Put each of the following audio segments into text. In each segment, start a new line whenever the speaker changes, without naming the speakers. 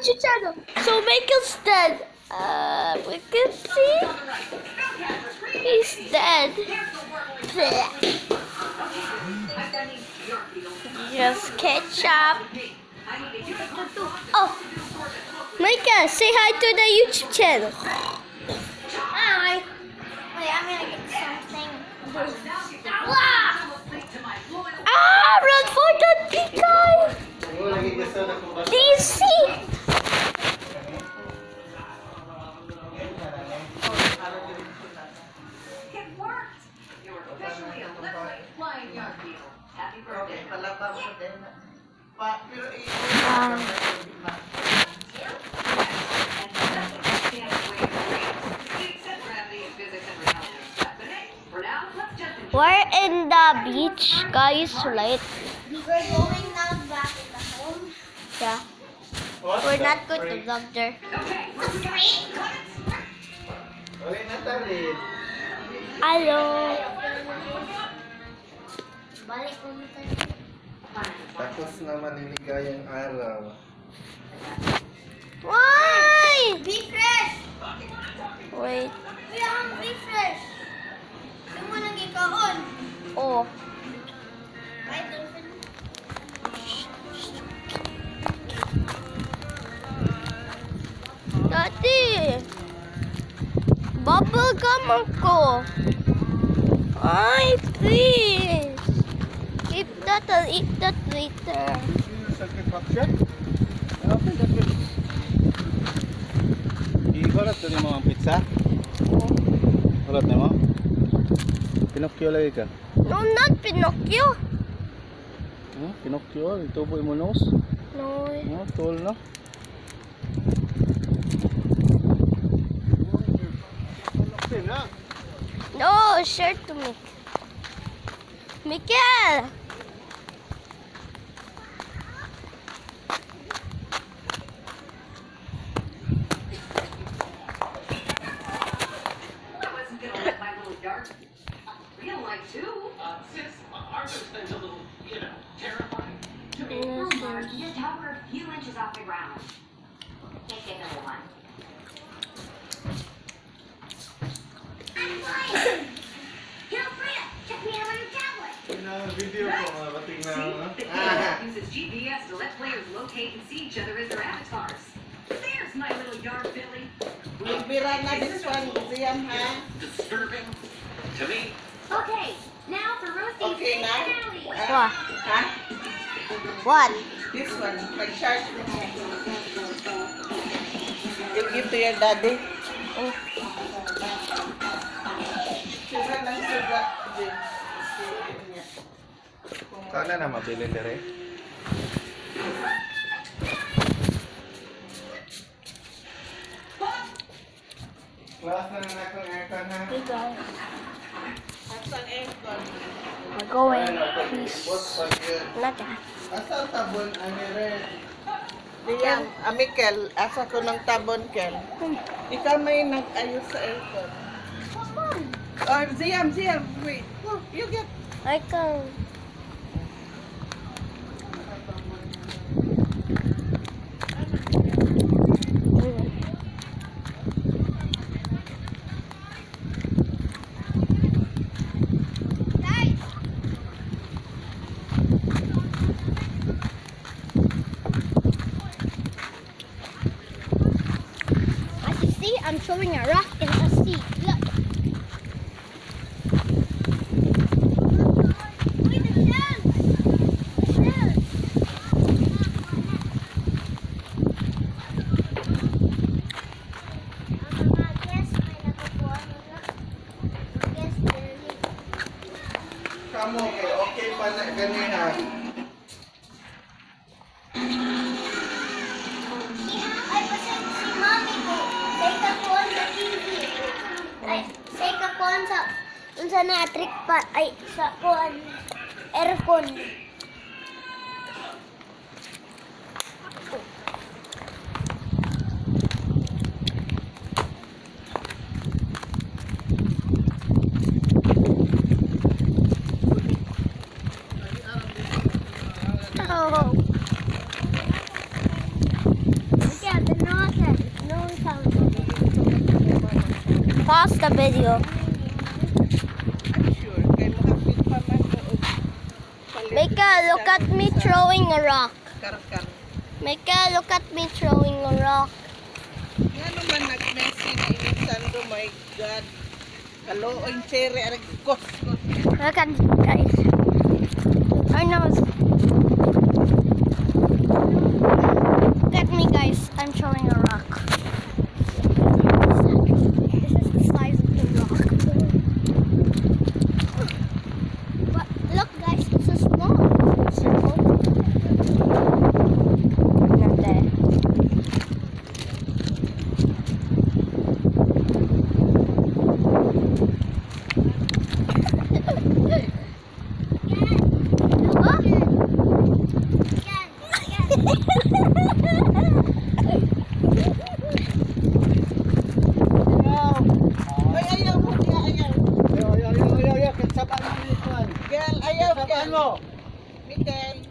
YouTube channel. So make us dead. Uh, we can see. He's dead. Blech. Just ketchup. Oh, Micah, say hi to the YouTube channel.
Hi. Wait, I'm gonna get something.
Ah, run for the big guy. Do you see?
But hey, for now, let's just enjoy
We're in the beach, guys, right?
We're going now back in the home.
Yeah. We're not going to vlog there.
Okay, we're
Okay, Natalie.
Hello.
Balik mo tayo.
Tapos na maniligayang araw.
Why?
Be fresh!
Wait.
Kuya, ang be fresh! Gusto mo nang ikaon?
Oh.
Right, Dolphin?
Daddy. Bubble gum ako. Ay, please. Keep that. I'll eat that later.
Ibarat na mo ang pizza? Ulat na mo? Pinokyo lagi ka?
No, not Pinocchio.
Hmm? Pinokyo, ito po mo nose?
No.
Oh, tol no?
No, share to me. Miguel.
Bira na this one, Siam, ha?
Disturbing to me.
Okay, now for Rosie's
Okay na?
finale.
What?
Ha?
What?
This one, mag-charge mo. You give to your daddy.
Oh.
Sana na mabili dire. Class na na akong aircon ha.
Hey guys.
Aircon.
We're going. Please. Not that.
Tabon, ani red. Diyan, Amikel, asa ko ng tabon, Kel. Ikaw may nag-ayos sa aircon. Or Ziam, Ziam, wait. You get
I throwing a rock in
sa na-trick pa, ay, sa kuan, aircon. Pause
the video. Mika, look at me throwing a rock. Mika, look at me throwing a rock.
Nga naman nag-messy na inisando, my God. Kaluoy cherry, arag kos kos.
Look at guys. Our nose. Look at me, guys.
Girl, ayaw,
Sabaan
girl.
mo.
Miguel.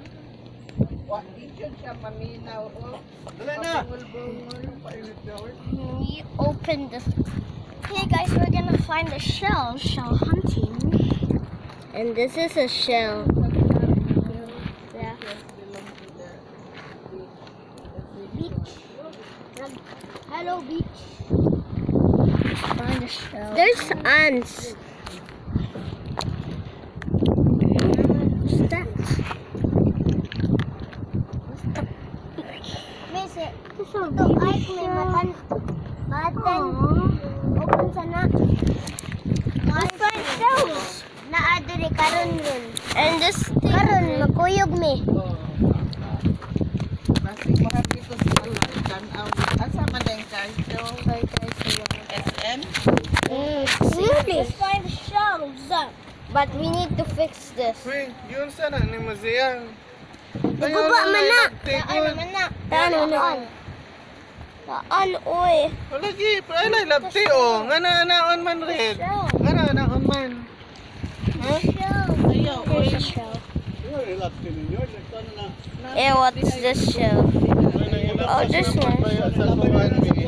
Wa, di siya maminaw. Oh.
Dali na.
Bungol-bungol.
We open this. Okay, guys, we're gonna find a shell. Shell hunting. And this is a shell. Yeah. Beach. Hello, beach. Find a shell. There's ants. What's that?
Miss, eh,
It's a
ito ay may matan. Matan. Open sana.
Let's find shells.
Naadiri karon ron.
And this thing.
Karon makuyog mi.
Basig mahapit ko sa Malaitan. Asa man na yung karyo? SM?
Mm,
Really?
Let's find shells. But we need to fix this.
Wing, yun sana ni Mazia.
Nagkuba man na.
Daan naman na. Daan naman na. Daan, oy.
Lagi, ay lay labti oh. Nga na naon man red. Nga na naon man.
Ayaw, oy.
Here's a shell.
Ay labti ninyo, ito na.
Eh, what's this shell? Oh, this one.
Sa tuwan mi.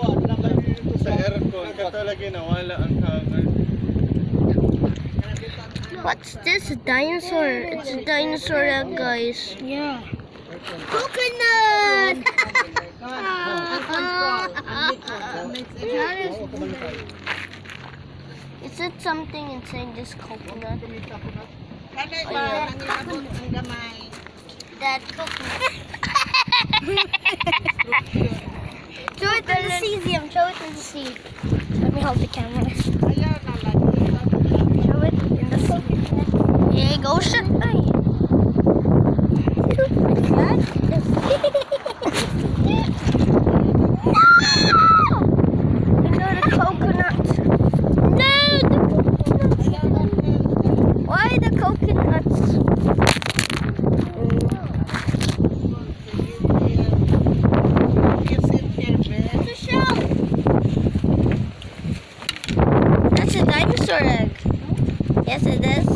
Sa aircon kato lagi nawala ang hangin.
What's this? A dinosaur. It's a dinosaur, uh, guys.
Yeah.
Coconut! Is it something inside this coconut?
Ang gamay?
That coconut. Show it to the cesium. Show it to the sea. Let me hold the camera. Show it in the sea. Here you go, shit. Ay. no! No, the coconut. No, the coconut. Why the coconuts?
Yes, it can be.
It's a shell. That's a dinosaur egg. Yes, it is.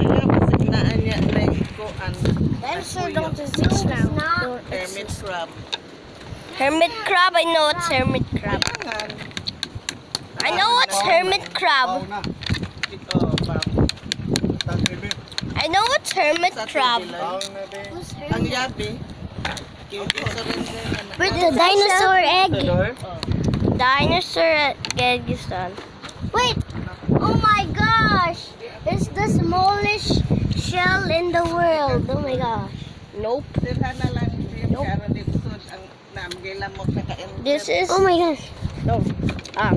Ayaw kasi naan niya na ikuan.
Dinosaur don't exist now.
Hermit crab.
Hermit crab, I know it's hermit crab. I know what's hermit crab. I know what's hermit
Sa
crab.
tubilan.
Baon na din.
Ang yabi. Cutie surrender na na.
The dinosaur egg.
Tudor.
Dinosaur egg is done.
Wait. Oh my gosh. It's the smallest shell in the world. Oh my gosh.
Nope.
Sirha na lang yung karon episode ang naamgay mo ka
This is
Oh my gosh.
no. Ah.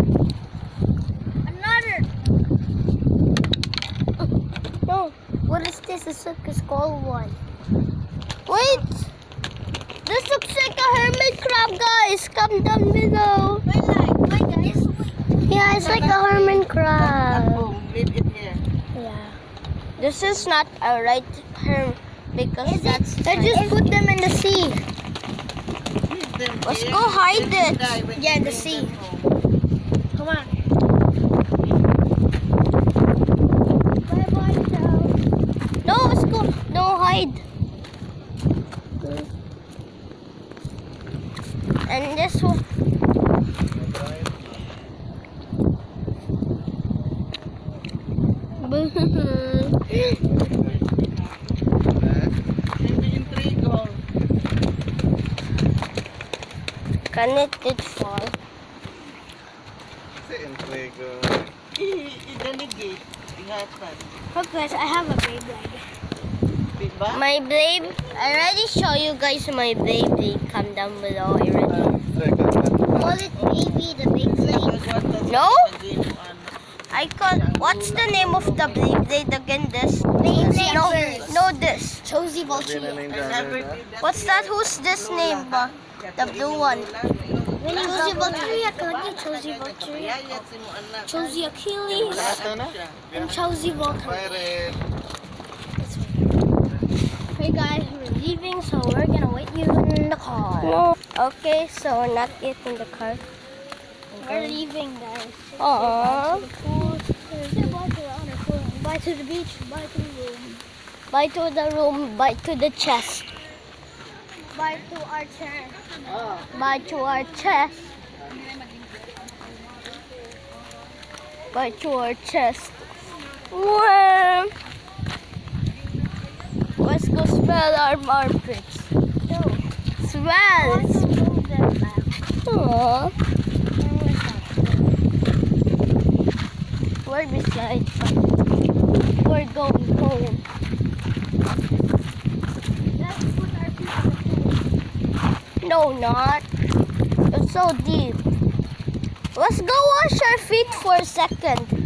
Another. No. What is this? It's like a skull one.
Wait. This looks like a hermit crab, guys. Come down below.
Wait, like, wait, guys.
Yeah, it's like a hermit crab.
Boom, leave it here.
Yeah. This is not a right herm because
Is it-
I just put them in the sea. Let's go hide
They
it. Yeah, in the sea. Come on. side. And this one. Connected fall.
It's intrigue. It's
a negate. I have a big idea. Beyblade.
Diba?
My blade, I already show you guys my Beyblade. Come down below already.
Second.
Call it baby, the big blade.
No?
Game, ano.
I call, what's the name of the Beyblade again? This?
Beyblade
No, no this.
Josie
Sabi na
Volchi.
na yung
I never
driver
did that.
What's that? Who's this name ba? The blue one.
Josie Volchi, Akagi, Josie Volchi.
Yayat si mo anak.
Josie Achilles. And Josie Volchi.
Hey guys, we're leaving, so we're gonna wait you in the car. No. Okay, so we're not yet in the car.
We're leaving, guys.
Aww.
Bye to the beach. Bye to the room.
Bye to the room, bye to the chest.
Bye to our chair.
Bye to our chest. Bye to our chest. Let's go smell our armpits. Smells. Aww. We're beside. We're going home. No, not. It's so deep. Let's go wash our feet for a second.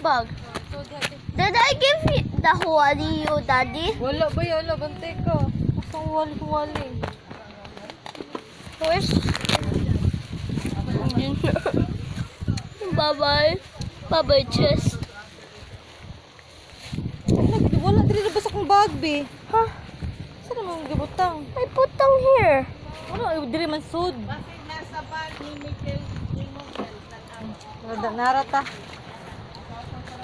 Bag. Did I give you the Huali you, daddy?
Wala ba yun? Wala, bantay ka. Kusang wali-wali.
Where's... Bye-bye. Bye-bye, chest.
Wala. Dili na basa kong bag, be.
Huh?
Saan naman gibutang?
I put them here.
Wala, dili man sud.
Kasi nasa bag ni Michael,
Wala, narata.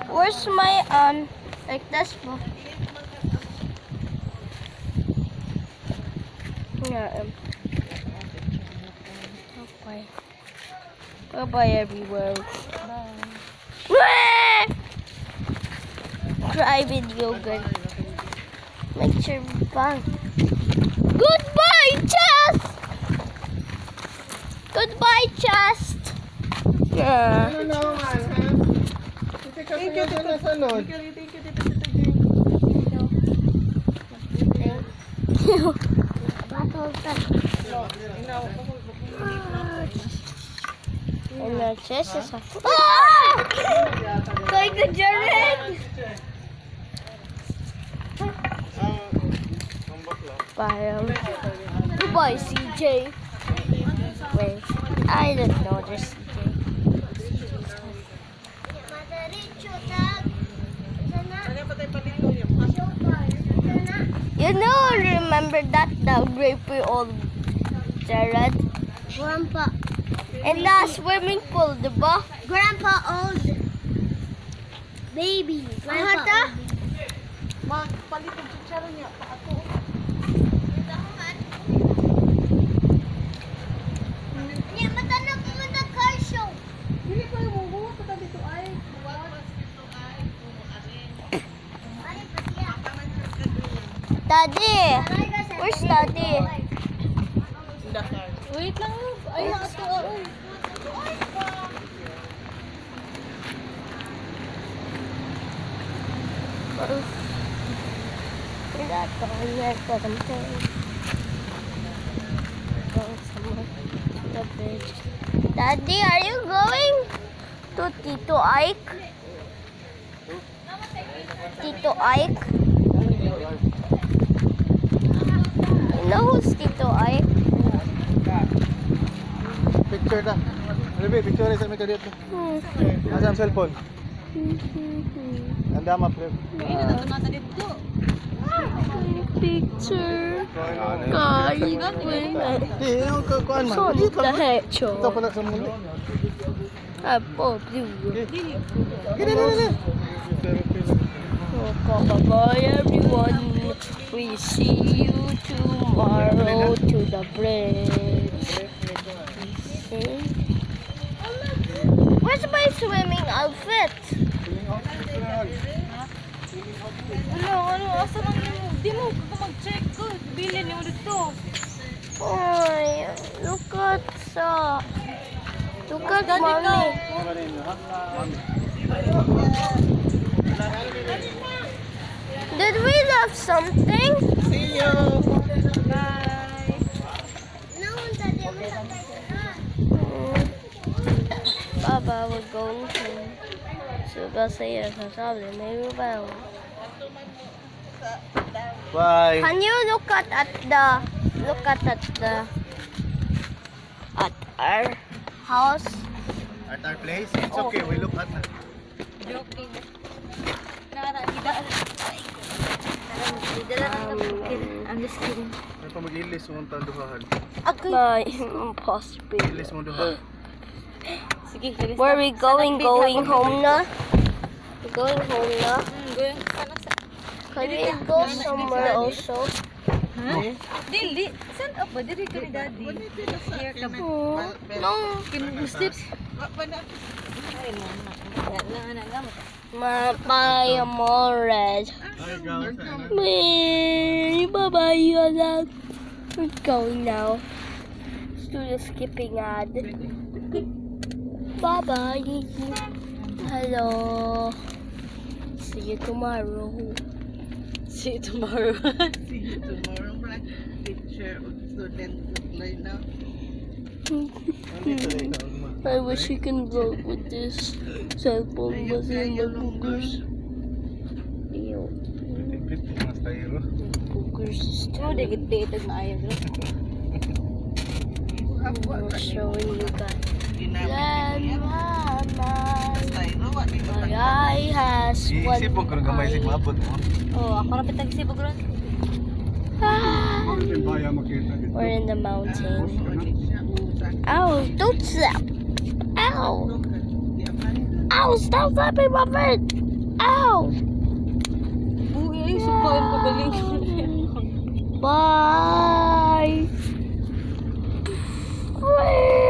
Where's my, um, like this book? Yeah, um. Okay. Bye-bye, everyone. Bye. Try video good. Make sure bang. Goodbye, chest! Goodbye, chest! Yeah.
Ano naman, ha? Hindi ka sa iyo na sunod. And the chest is a... Ah! Like the German! Bye, goodbye, CJ. Wait, I don't know
remember that the grapey old Jared?
Grandpa.
In the swimming pool, diba?
Grandpa old. Baby. Grandpa
Ahata?
old.
Magpalit ang chicharon. Niya,
matanong ko man ang car show.
Dili ko yung mubuha pa tabi to ay.
Ano pa siya?
Daddy!
Aray ka sa
Where's
akin.
daddy?
Dakar.
Wait lang. Ay, nakato. Ay.
We're not but I'm going. Somewhere to the bridge. Daddy, are you going to Tito Ike? Tito Ike? You know who's Tito Ike?
Picture na. Rebe, picture sa may kadito.
Hmm.
Asa ang cellphone? Anda ma pre.
Picture.
Guys,
Guys, wait.
Di, yung kuan man.
So the
muli.
Ah, po, blue. Oh, bye-bye everyone. We see you tomorrow to the bridge. Hmm? Where's my swimming outfit?
Ano, ano, asa lang yun? Di mo ka mag-check ko. Bilin mo dito.
Ay, look at sa. Look at
Daddy
mommy.
ka.
Mga rin, ha? Mami.
Did we left something?
See you.
Bye.
No, Daddy, I'm not
Hmm. Baba, we're going home. So, kasi yun, sasabi, maybe ba?
Bye.
Can you look at, at the, look at, at the, at our house?
At our place? It's okay, we look at na.
Joking. Nara, kita. I'm just kidding.
May pa mag-ilis mo ang duhahan.
My impossible.
Ilis mo duha.
Sige,
Where
na.
we going? Going home na? Going home na?
Hmm, going. Sana sa...
Can we go somewhere also?
Ha? Dili. Saan up ba? Dili kami daddy. Here kami.
No.
Kinuslips.
Wala.
Ay, mo na. Na lang.
My, my amores.
Ay, gawa sa ano.
Me, bye-bye, Yola. We're going now. Let's do the skipping ad. Bye-bye. Hello. See you tomorrow.
See you tomorrow.
See you tomorrow, right? Teacher of student line now.
Nandito na ikaw, ma.
I wish you can vlog with this cellphone kasi mag-boogers. Ew.
Pipit, mas tayo.
Boogers is
di gede itag maayo bro.
I'm showing you guys.
Ginamit
eye has one
Iisip mo kung gamay si
eye.
mabot mo.
Oh, ako rapit ang sibog ron.
Ah,
Baya makita dito.
We're in the mountain. Ow, don't slap. Ow. Ow, stop slapping my friend. Ow.
Uy, ay, ko galing.
Bye. Whee!